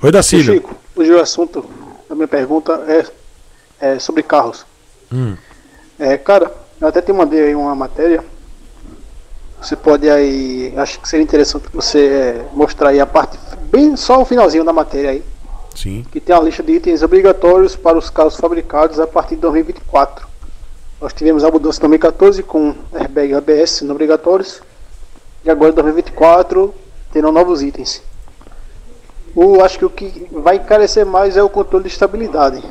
Oi, Dacílio. Chico, hoje o assunto da minha pergunta é, é sobre carros. Hum. É, cara, eu até te mandei aí uma matéria. Você pode aí. Acho que seria interessante você é, mostrar aí a parte. Bem só o finalzinho da matéria aí. Sim. Que tem a lista de itens obrigatórios para os carros fabricados a partir de 2024. Nós tivemos a mudança em 2014 com airbag e ABS não obrigatórios. E agora em 2024 terão novos itens. O, acho que o que vai encarecer mais é o controle de estabilidade.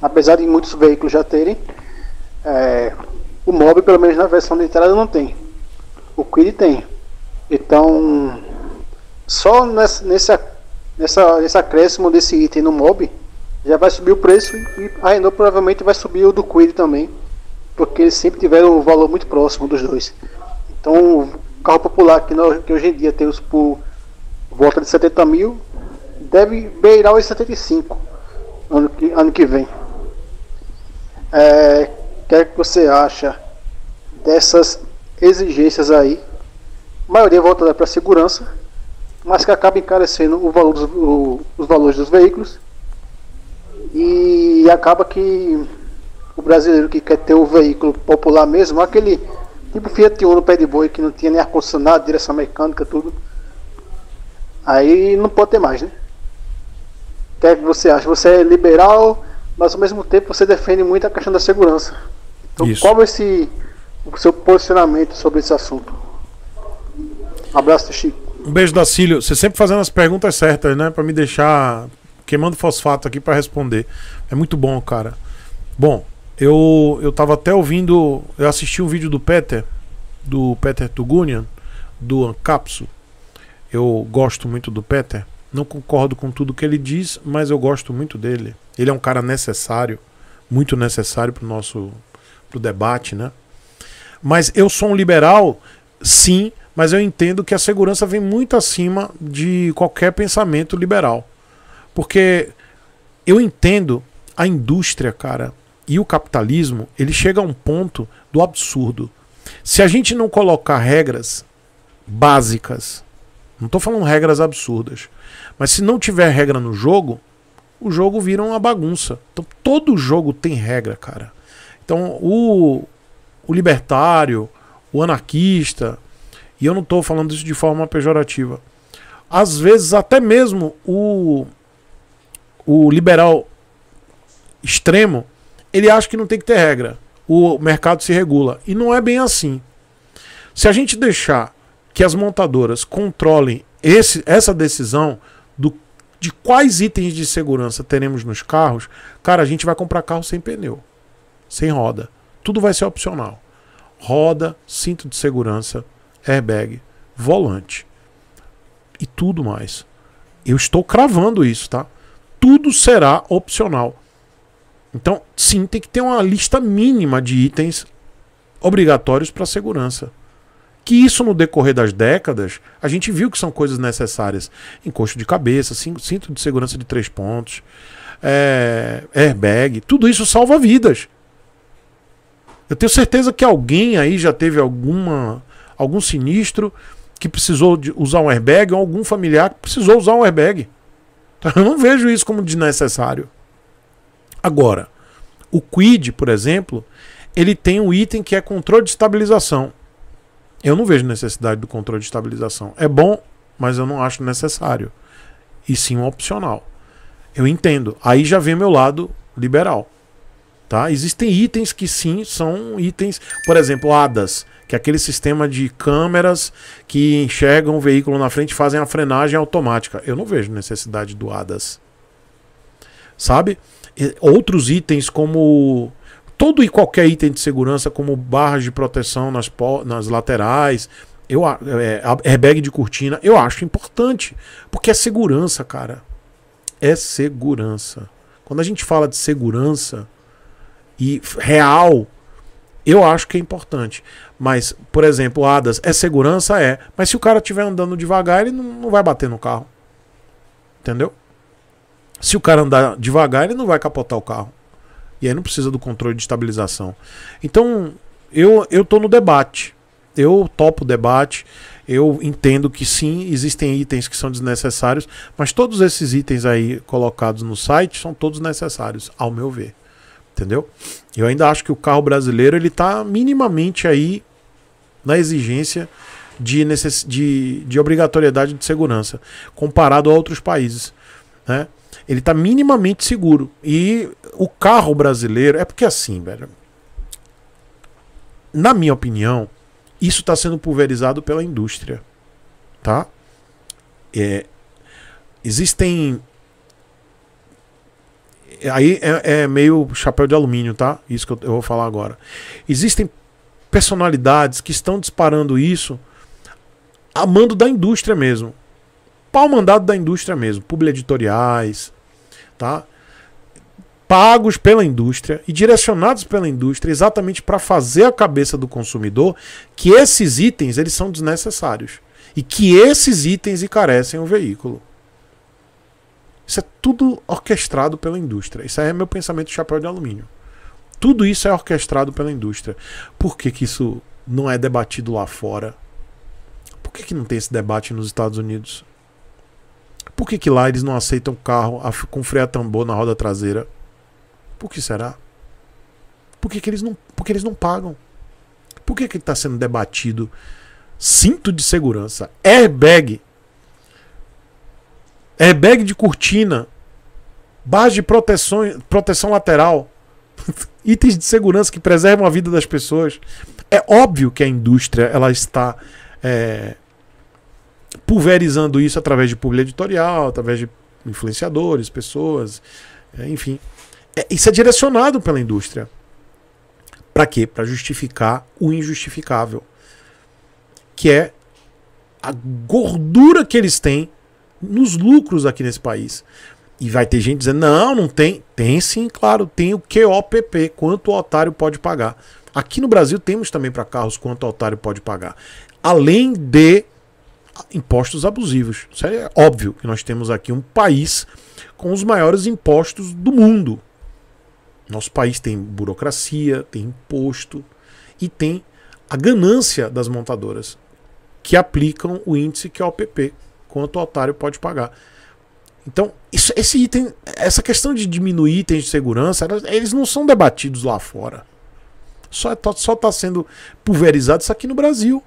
Apesar de muitos veículos já terem, é, o Mob, pelo menos na versão de entrada, não tem. O Quid tem. Então, só nessa, nessa, nessa, nesse acréscimo desse item no Mob, já vai subir o preço e a Renault provavelmente vai subir o do Quid também, porque eles sempre tiveram o valor muito próximo dos dois. Então, o carro popular que, que hoje em dia temos por volta de 70 mil, deve beirar os 75 ano que, ano que vem. É, que é que você acha dessas exigências aí? A maioria voltada para segurança, mas que acaba encarecendo o valor o, os valores dos veículos e acaba que o brasileiro que quer ter o veículo popular mesmo, aquele tipo Fiat Uno pé de boi que não tinha nem ar-condicionado, direção mecânica, tudo, aí não pode ter mais, né? O que é que você acha? Você é liberal, mas ao mesmo tempo você defende muito a questão da segurança. Então, Isso. qual é esse, o seu posicionamento sobre esse assunto? Um abraço, Chico. Um beijo, Dacílio. Você sempre fazendo as perguntas certas, né? Pra me deixar queimando fosfato aqui pra responder. É muito bom, cara. Bom, eu, eu tava até ouvindo. Eu assisti um vídeo do Peter, do Peter Tugunian, do Ancapsu. Eu gosto muito do Peter. Não concordo com tudo que ele diz, mas eu gosto muito dele. Ele é um cara necessário, muito necessário pro nosso pro debate, né? Mas eu sou um liberal, sim, mas eu entendo que a segurança vem muito acima de qualquer pensamento liberal. Porque eu entendo a indústria, cara, e o capitalismo, ele chega a um ponto do absurdo. Se a gente não colocar regras básicas, não estou falando regras absurdas, mas se não tiver regra no jogo, o jogo vira uma bagunça. Então todo jogo tem regra, cara. Então o, o libertário, o anarquista, e eu não estou falando isso de forma pejorativa. Às vezes até mesmo o, o liberal extremo, ele acha que não tem que ter regra. O mercado se regula. E não é bem assim. Se a gente deixar que as montadoras controlem esse, essa decisão do, de quais itens de segurança teremos nos carros, cara, a gente vai comprar carro sem pneu, sem roda. Tudo vai ser opcional. Roda, cinto de segurança, airbag, volante e tudo mais. Eu estou cravando isso, tá? Tudo será opcional. Então, sim, tem que ter uma lista mínima de itens obrigatórios para segurança. Que isso no decorrer das décadas, a gente viu que são coisas necessárias. Encosto de cabeça, cin- cinto de segurança de três pontos, é, airbag, tudo isso salva vidas. Eu tenho certeza que alguém aí já teve alguma algum sinistro que precisou usar um airbag ou algum familiar que precisou usar um airbag. Então, eu não vejo isso como desnecessário. Agora, o Quid, por exemplo, ele tem um item que é controle de estabilização. Eu não vejo necessidade do controle de estabilização. É bom, mas eu não acho necessário. E sim um opcional. Eu entendo. Aí já vem meu lado liberal. Tá? Existem itens que sim são itens, por exemplo, ADAS, que é aquele sistema de câmeras que enxergam o veículo na frente e fazem a frenagem automática. Eu não vejo necessidade do ADAS. Sabe? Outros itens como todo e qualquer item de segurança, como barras de proteção nas, nas laterais, eu, é, airbag de cortina, eu acho importante. Porque é segurança, cara. É segurança. Quando a gente fala de segurança e real, eu acho que é importante. Mas, por exemplo, ADAS é segurança? É. Mas se o cara estiver andando devagar, ele não, não vai bater no carro. Entendeu? Se o cara andar devagar, ele não vai capotar o carro. E aí não precisa do controle de estabilização. Então, eu, eu tô no debate. eu topo o debate. Eu entendo que sim, existem itens que são desnecessários, mas todos esses itens aí colocados no site são todos necessários, ao meu ver. Entendeu? Eu ainda acho que o carro brasileiro ele está minimamente aí na exigência de, necess... de, de obrigatoriedade de segurança, comparado a outros países. Né? Ele está minimamente seguro. E o carro brasileiro. É porque assim, velho. Na minha opinião, isso está sendo pulverizado pela indústria. Tá? É, existem. Aí é, é, meio chapéu de alumínio, tá? Isso que eu, eu vou falar agora. Existem personalidades que estão disparando isso a mando da indústria mesmo. Pau mandado da indústria mesmo. Publi editoriais, tá? Pagos pela indústria e direcionados pela indústria exatamente para fazer a cabeça do consumidor que esses itens eles são desnecessários e que esses itens encarecem o veículo. Isso é tudo orquestrado pela indústria. Isso é meu pensamento de chapéu de alumínio. Tudo isso é orquestrado pela indústria. Por que, que isso não é debatido lá fora? Por que, que não tem esse debate nos Estados Unidos? Por que, que lá eles não aceitam carro com freio a tambor na roda traseira? Por que será? Por que, que eles não, porque eles não pagam? Por que está sendo debatido cinto de segurança, airbag, airbag de cortina, base de proteção, proteção lateral, itens de segurança que preservam a vida das pessoas? É óbvio que a indústria ela está é, pulverizando isso através de publi editorial, através de influenciadores, pessoas, é, enfim. É, isso é direcionado pela indústria. Para quê? Para justificar o injustificável. Que é a gordura que eles têm nos lucros aqui nesse país. E vai ter gente dizendo: não, não tem. Tem sim, claro, tem o QOPP, quanto o otário pode pagar. Aqui no Brasil temos também para carros quanto o otário pode pagar. Além de impostos abusivos. Isso é óbvio que nós temos aqui um país com os maiores impostos do mundo. Nosso país tem burocracia, tem imposto e tem a ganância das montadoras que aplicam o índice que é o OPP, quanto o otário pode pagar. Então, isso, esse item, essa questão de diminuir itens de segurança, eles não são debatidos lá fora. Só está só tá sendo pulverizado isso aqui no Brasil.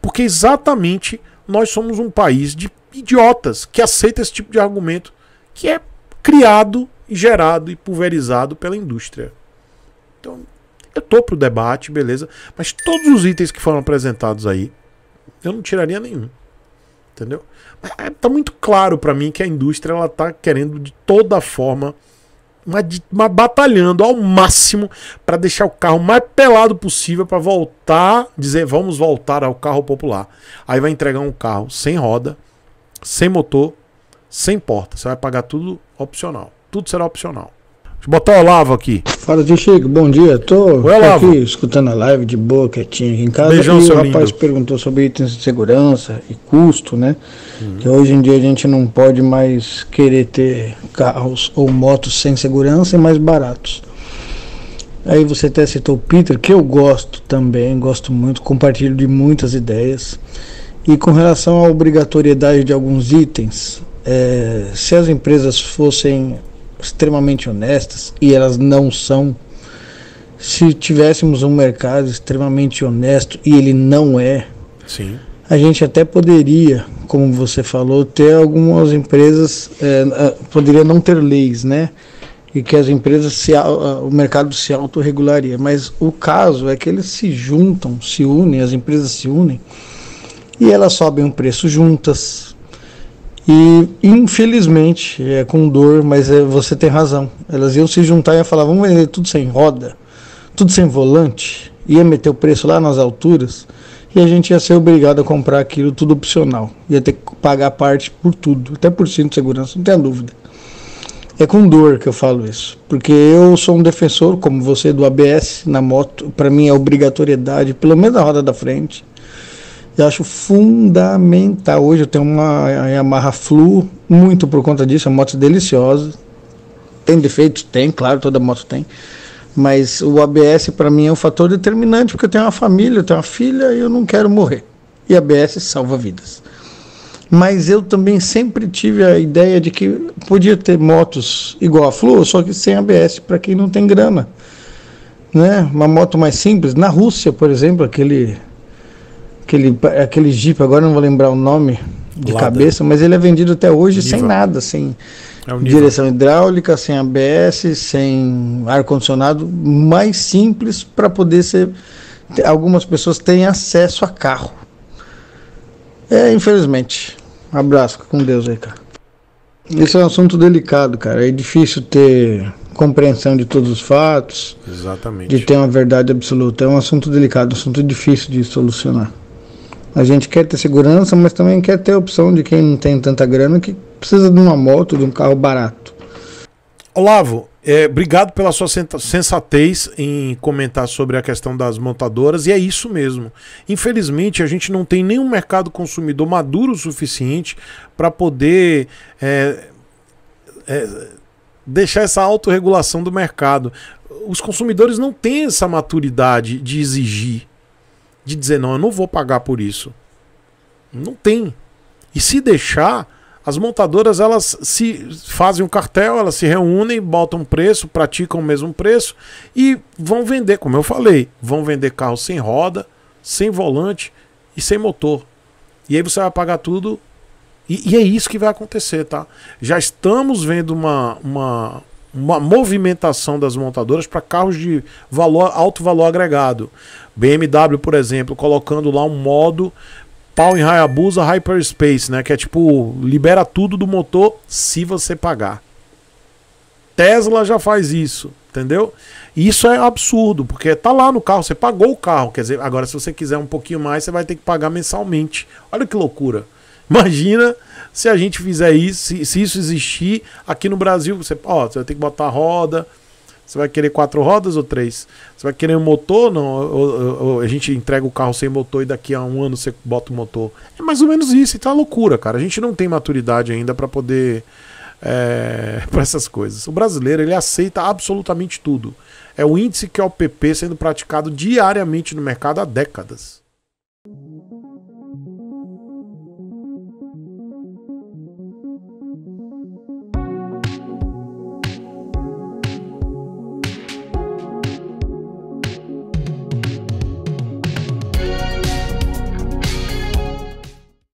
Porque exatamente nós somos um país de idiotas que aceita esse tipo de argumento que é criado gerado e pulverizado pela indústria. Então, eu tô pro debate, beleza, mas todos os itens que foram apresentados aí, eu não tiraria nenhum. Entendeu? Mas é, tá muito claro para mim que a indústria ela tá querendo de toda forma mas, mas batalhando ao máximo para deixar o carro mais pelado possível para voltar, dizer vamos voltar ao carro popular. Aí vai entregar um carro sem roda, sem motor, sem porta. Você vai pagar tudo opcional tudo será opcional. Deixa eu botar o Olavo aqui. Fala, tio Chico, bom dia. Tô, Oi, aqui escutando a live de boa, quietinho aqui em casa. Beijão, e o rapaz lindo. perguntou sobre itens de segurança e custo, né? Uhum. Que hoje em dia a gente não pode mais querer ter carros ou motos sem segurança e mais baratos. Aí você até citou o Peter, que eu gosto também, gosto muito, compartilho de muitas ideias. E com relação à obrigatoriedade de alguns itens, é, se as empresas fossem extremamente honestas e elas não são. Se tivéssemos um mercado extremamente honesto e ele não é, Sim. a gente até poderia, como você falou, ter algumas empresas, é, poderia não ter leis, né? E que as empresas, se, o mercado se autorregularia. Mas o caso é que eles se juntam, se unem, as empresas se unem e elas sobem o preço juntas, e infelizmente, é com dor, mas é, você tem razão. Elas iam se juntar e iam falar: vamos vender tudo sem roda, tudo sem volante, ia meter o preço lá nas alturas e a gente ia ser obrigado a comprar aquilo tudo opcional. Ia ter que pagar parte por tudo, até por cinto de segurança, não tenha dúvida. É com dor que eu falo isso, porque eu sou um defensor, como você, do ABS na moto. Para mim é obrigatoriedade, pelo menos na roda da frente. Eu acho fundamental. Hoje eu tenho uma Yamaha Flu, muito por conta disso, é uma moto deliciosa. Tem defeitos? Tem, claro, toda moto tem. Mas o ABS para mim é um fator determinante, porque eu tenho uma família, eu tenho uma filha e eu não quero morrer. E ABS salva vidas. Mas eu também sempre tive a ideia de que podia ter motos igual a Flu, só que sem ABS para quem não tem grana. Né? Uma moto mais simples. Na Rússia, por exemplo, aquele aquele aquele Jeep, agora não vou lembrar o nome de Lada. cabeça, mas ele é vendido até hoje sem nada, sem é direção hidráulica, sem ABS, sem ar condicionado, mais simples para poder ser algumas pessoas têm acesso a carro. É, infelizmente. Um abraço, com Deus aí, cara. Esse é um assunto delicado, cara. É difícil ter compreensão de todos os fatos. Exatamente. De ter uma verdade absoluta. É um assunto delicado, um assunto difícil de solucionar. A gente quer ter segurança, mas também quer ter a opção de quem não tem tanta grana que precisa de uma moto, de um carro barato. Olavo, é, obrigado pela sua sensatez em comentar sobre a questão das montadoras, e é isso mesmo. Infelizmente, a gente não tem nenhum mercado consumidor maduro o suficiente para poder é, é, deixar essa autorregulação do mercado. Os consumidores não têm essa maturidade de exigir, de dizer, não, eu não vou pagar por isso. Não tem. E se deixar, as montadoras elas se fazem um cartel, elas se reúnem, botam preço, praticam o mesmo preço e vão vender, como eu falei, vão vender carro sem roda, sem volante e sem motor. E aí você vai pagar tudo. E, e é isso que vai acontecer, tá? Já estamos vendo uma, uma, uma movimentação das montadoras para carros de valor, alto valor agregado. BMW, por exemplo, colocando lá um modo pau em Hayabusa Hyperspace, né? Que é tipo, libera tudo do motor se você pagar. Tesla já faz isso, entendeu? Isso é absurdo, porque tá lá no carro, você pagou o carro, quer dizer, agora se você quiser um pouquinho mais, você vai ter que pagar mensalmente. Olha que loucura. Imagina se a gente fizer isso, se, se isso existir aqui no Brasil, você, ó, você vai ter que botar roda, você vai querer quatro rodas ou três? Você vai querer um motor? Não, ou, ou, ou, a gente entrega o carro sem motor e daqui a um ano você bota o motor. É mais ou menos isso. Então é loucura, cara. A gente não tem maturidade ainda para poder. É, para essas coisas. O brasileiro ele aceita absolutamente tudo. É o índice que é o PP sendo praticado diariamente no mercado há décadas.